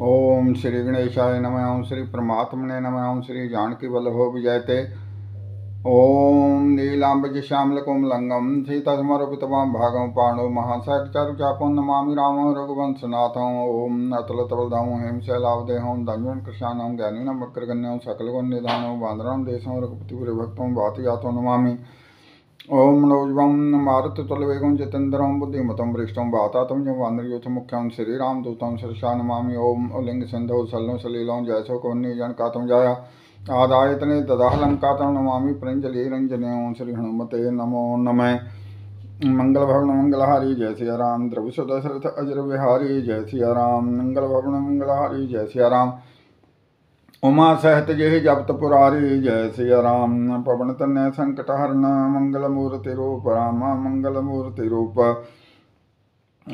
ओम श्री गणेशाय नमः, ओम श्री परमात्मने नमः, ओम श्री जानकी वल्लभो विजयते। ओम नीलाम्बज श्यामलकोमलङ्गं सीतासमर्पितवां भागं पाणो महासैकचारुचापं नमामि रामं रघुवंशनाथं ॐ अतुलतबलधामो हेम शैलावदेहं, धन्वन् कृष्णानं ज्ञानिनं वक्रगण्यं सकलगुणनिधानं बान्धनं देशं रघुपतिपुरभक्तं भातिजातं नमामि। ओम मनोजवं मारुततुलवेगं जितेन्द्रं बुद्धिमतं वरिष्ठं वातातं च वानरयूथमुख्यं श्रीरामदूतं शिरसा नमामि। ओम उल्लिङ्गसिन्धौ सल्लं सलीलं जयशोकवन्यजनकातं जाया। आदायतने ददाहलङ्कातं नमामि। प्रञ्जलिरञ्जने ओं श्री हनुमते नमो नमः। मंगल भवन मंगलहारी, जय सिया राम। द्रविशु दशरथ अजर विहारी जय सिया राम। मंगल भवन मंगलहारी, जय सिया राम। उमा सहत जय जपत पुरारी, जय सिया राम। पवन तन्य संकट हरण मंगल मूर्ति रूप, राम मंगल मूर्ति रूप।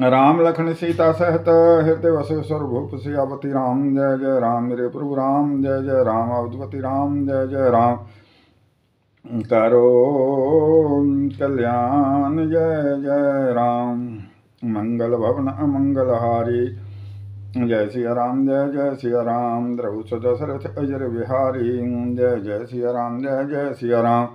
राम लखन सीता सहत, हृदय वसु स्वरूप सियापति राम। जय जय राम मेरे प्रभु राम, जय जय राम अवधपति राम, जय जय राम। करो कल्याण, जय जय राम। मंगल भवन अमंगलहारी। जय सिया राम, जय जय सिया राम। द्रभु दशरथ अजर विहारी जय जय सिया राम, जय जय सिया राम।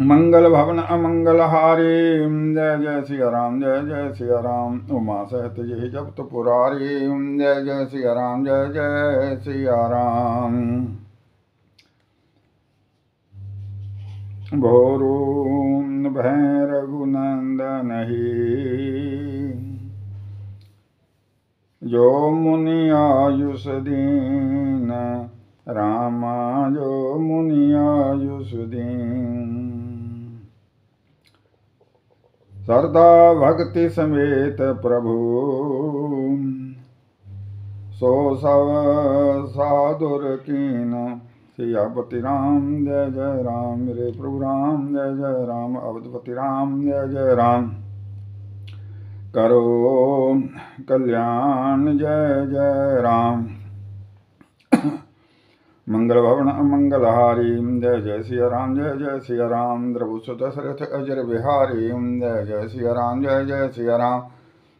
मंगल भवन अमंगलहारी जय जय सिया राम, जय जय सिया राम। उमा सहत जय जब तो पुरारी। जय जय सिया राम, जय जय सिया राम। भोरू भैरघुनंदन जो मुनि आयुष दीन, रामा जो मुनि आयुष दीन। सरदा भक्ति समेत प्रभु, सो सव साधुर कीन। सियापति राम, जय जय राम, मेरे प्रभु राम, जय जय राम अवधपति राम, जय जय राम। करो। कल्याण, जय जय राम। मंगल भवन, मंगलहारी, जय जय सिया राम, जय जय सिया राम। द्रभुसु दशरथ अजर बिहारी, जय जय सिया राम, जय जय सिया राम।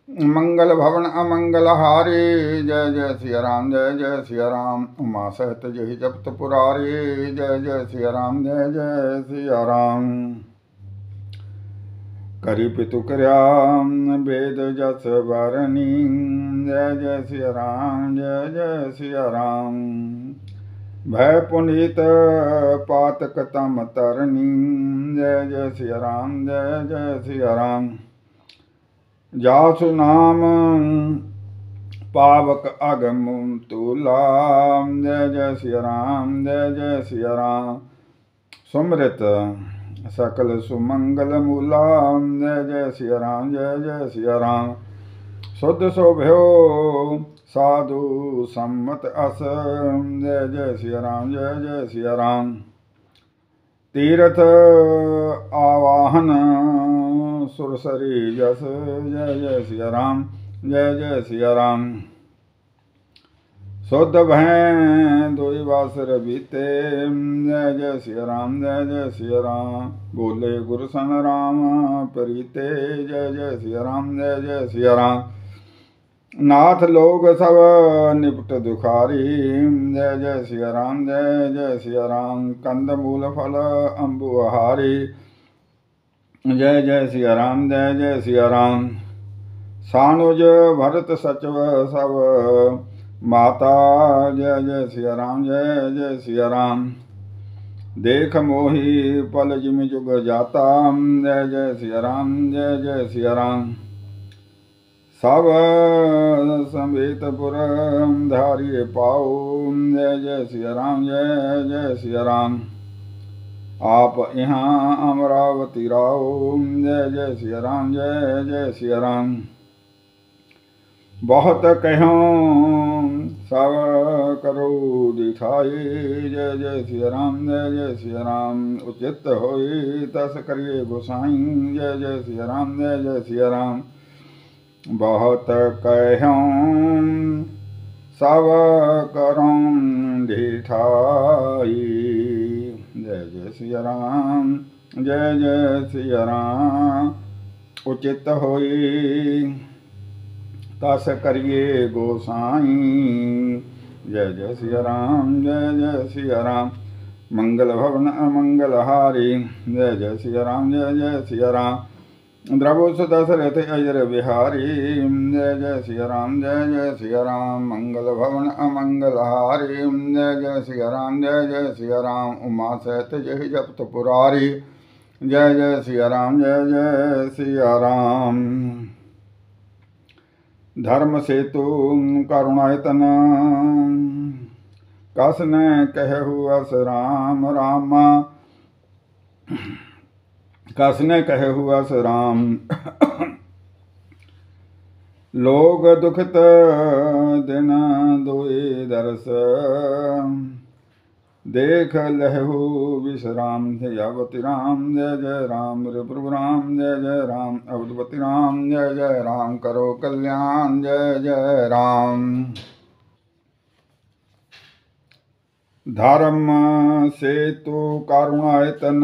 मंगल भवन अमंगलहारी जय जय सिया राम, जय जय सिया राम। उमा सहत जय जपत पुरारी, जय जय सिया राम, जय जय सिया राम। करी पितु कर्याम वेद जस वरणी जय जय सिया राम जय जय सिया राम भय पुनीत पातक तम तरणी जय जय सिया राम जय जय सिया राम जासु नाम पावक अगम तुलाम जय जय सिया राम जय जय सिया राम सुमृत सकल सुमंगल मूलाम। जय जय सिया राम, जय जय सिया राम। शुद्ध शोभ्यो साधु सम्मत अस। जय जय सिया राम, जय जय सिया राम। तीर्थ आवाहन सुरसरी जस। जय जय सिया राम, जय जय सिया राम। शुद्ध भय दुई वासर बीते जय जय सिया राम जय जय सिया राम बोले गुरु सन राम प्रीते। जय जय सिया राम जय जय सिया राम नाथ लोग सब निपट दुखारी। जय जय सिया राम जय जय सिया राम कंद मूल फल अम्बुहारी जय जय सिया राम जय जय सिया राम सानुज भरत सचव सब। माता, जय जय सिया राम, जय जय सिया राम। देख मोही, पल जिम जुग जाता, जय जय सिया राम, जय जय सिया राम। सब समेत पुर धारिय पाओ जय जय सिया राम, जय जय सिया राम। आप यहाँ अमरावती राओ जय जय सिया राम, जय जय सिया राम। बहुत कहो सब करो दिखाई जय जय सिया राम जय जय सिया राम उचित होई तस करिए गोसाई। जय जय सिया राम जय जय सिया राम बहुत कहो सब करो दिठाई जय जय सिया राम जय जय सिया राम उचित होई तस करिए गोसाई जय जय सिया राम जय जय सिया राम मंगल भवन अमंगल हारी जय जय सिया राम जय जय सिया राम द्रवोस दशरथ अजर बिहारी जय जय सिया राम जय जय सिया राम मंगल भवन अमंगल हारी जय जय सिया राम जय जय सिया राम उमा सहित जय जपत पुरारी जय जय सिया राम जय जय सिया राम धर्म सेतु करुणायतन कस ने कहु अस राम रामा कस ने कहु अस राम लोग दुखित दिन दुई दरस देख लहु विश्राम जयावती राम जय जय राम प्रभु राम जय जय राम, अवधपति राम जय जय राम, करो कल्याण, जय जय राम। धर्म, सेतु, करुणायतन,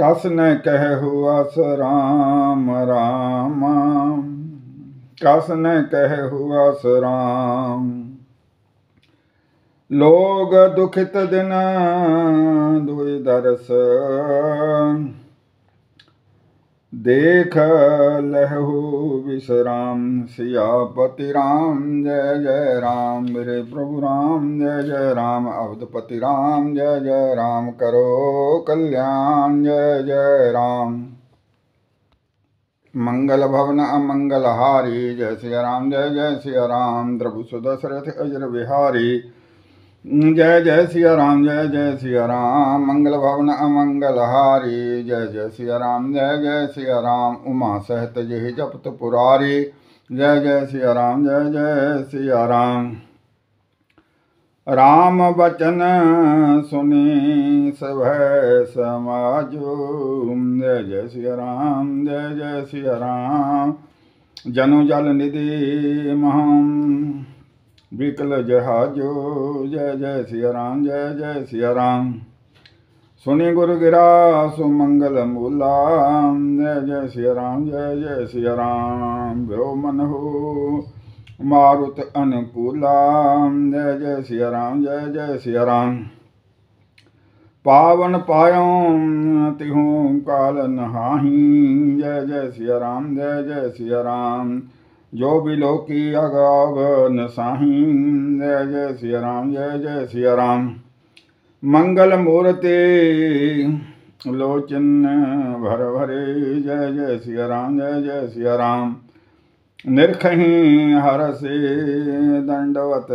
कस न कहु अस राम राम। कस न कहु अस राम। लोग दुखित दिन दुई दरस। देख लहु विश्राम सियापति राम, जय जय राम, मेरे प्रभु राम, जय जय राम अवधपति राम, जय जय राम, करो कल्याण, जय जय राम। मंगल भवन अमंगल हारी जय सिया राम, जय जय सिया राम प्रभु सुदशरथ अजर बिहारी जय जय सिया राम, जय जय सिया राम। मंगल भवन अमंगल हारी। जय जय सिया राम, जय जय सिया राम। उमा सहित जय जपत पुरारी। जय जय सिया राम, जय जय सिया राम। राम बचन सुनी सब समाजो। जय जय सिया राम, जय जय सिया राम। जनु जल निधि महम। विकल जहाजो जय जय सिया राम जय जय सिया राम सुनि गुरु गिरा सुमंगल मूला जय जय सिया राम जय जय सिया राम भ्यो मन हो मारुत अनुकूला जय जय सिया राम जय जय सिया राम पावन पायो तिहू काल नहाही जय जय सिया राम जय जय सिया राम जो भी लोकी अगाव नसाही जय जय सिया राम, जय जय सिया राम। मंगल मूर्ति लोचन भर भरे, जय जय सिया राम, जय जय सिया राम। निरखही हर से दंडवत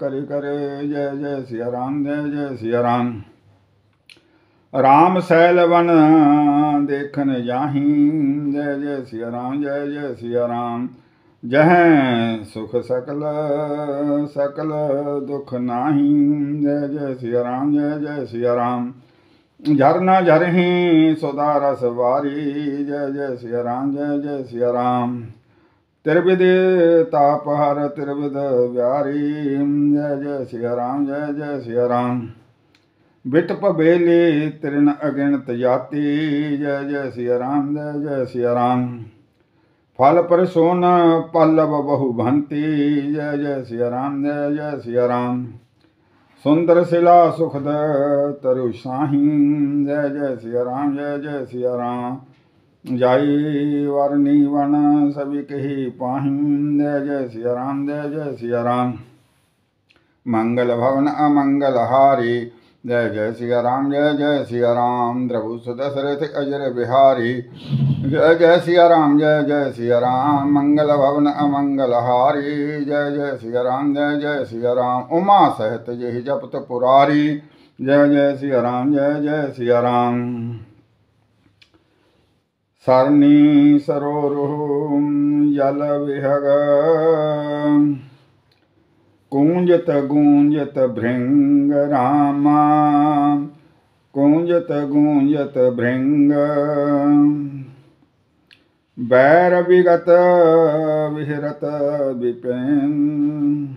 करि करे, जय जय सिया राम, जय जय सिया राम। राम सैल वन देखन जाही जय जय सिया राम जय जय सिया राम जह सुख सकल सकल दुख नाही जय जय सिया राम जय जय सिया राम झरना झरही सुधा रस वारी जय जय सिया राम जय जय सिया राम त्रिविध ताप हर त्रिविध व्यारी जय जय सिया राम जय जय सिया राम विटप बेली तृण अगिणत जाति जय जय सिया राम जय जय सिया राम फल पर सोन पल्लव बहु भंति जय जय सिया राम जय जय सिया राम सुंदर शिला सुखद तरु साही जय जय सिया राम जय जय सिया राम जाई वर्णी वन सभी कही पाही जय जय सिया राम जय जय सिया राम मंगल भवन अमंगल हारी जय जय सिया राम जय जय सिया राम द्रभु सुदशरथ अजर बिहारी। जय जय सिया राम जय जय सिया राम मंगल भवन अमंगल हारी। जय जय सिया राम जय जय सिया राम उमा सहित जय जपत पुरारी। जय जय सिया राम जय जय सिया राम सरणी सरोरुह जल विहग। भृंग रामा कूंजत गूंजत भृंग बैर विगत विहरत विपिन।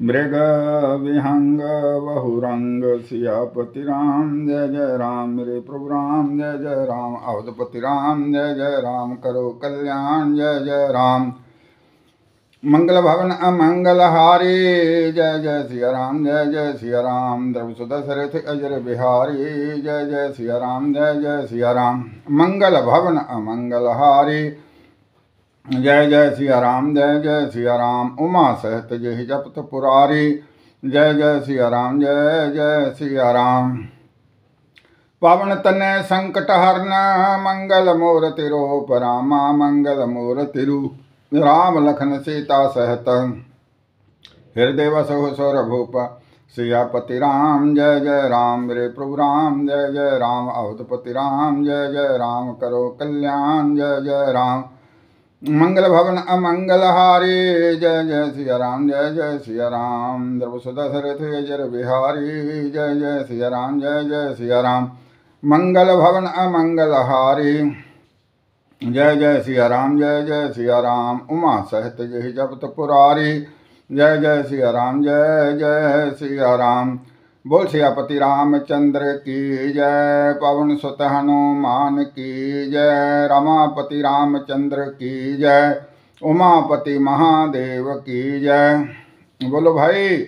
मृग विहंग बहुरंग सियापति राम। जय जय राम मेरे प्रभु राम। जय जय राम। अवधपति राम। जय जय राम। करो कल्याण। जय जय राम। मंगल भवन अमंगल हारी जय जय सिया राम, जय जय सिया राम। द्रव सुदशरथ अजर बिहारी। जय जय सिया राम, जय जय सिया राम। मंगल भवन अमंगल हारी जय जय सिया राम, जय जय सिया राम। उमा सहत जय जपत पुरारी। जय जय सिया राम, जय जय सिया राम। पवन तनय संकट हरण मंगल मूर्ति रूप रामा मंगल मूर्ति रूप राम लखन सीता सहत हृदय वसो स्वर भूप सियापति राम जय जय राम। मेरे प्रभु राम जय जय राम। अवधपति राम जय जय राम। करो कल्याण, जय जय राम। मंगल भवन अमंगल हारी जय जय सिया राम जय जय सिया राम द्रव जर बिहारी जय जय सिया राम जय जय सिया राम मंगल भवन अमंगल हारी जय जय सिया राम जय जय सिया राम उमा सहित जय जपत पुरारी। जय जय सिया राम जय जय सिया राम बोल सियापति रामचंद्र की जय, पवन सुत हनुमान की जय, रमापति रामचंद्र की जय, उमापति महादेव की जय। बोलो भाई,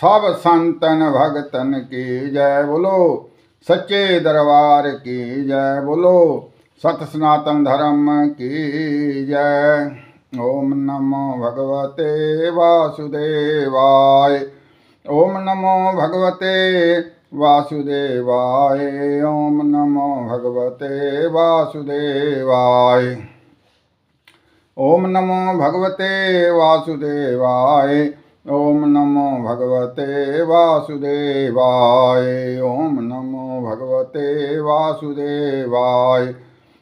सब संतन भगतन की जय, बोलो। सच्चे दरबार की जय, बोलो। सत सनातन धर्म की जय। ओम नमो भगवते वासुदेवाय। ओम नमो भगवते वासुदेवाय। ओम नमो भगवते वासुदेवाय। ओम नमो भगवते वासुदेवाय। ओम नमो भगवते वासुदेवाय। ओम नमो भगवते वासुदेवाय।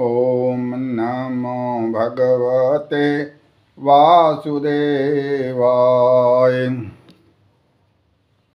ओम नमो भगवते वासुदेवाय।